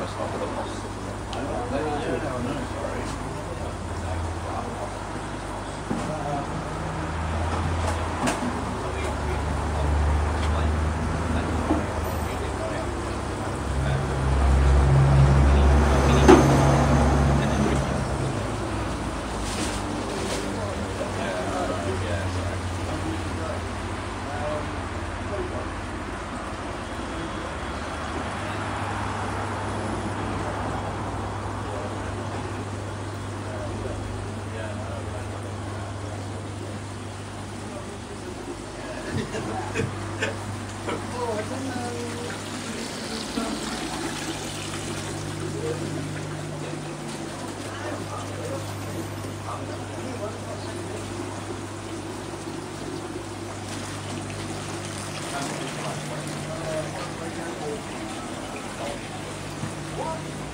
mouse over the mouse. What?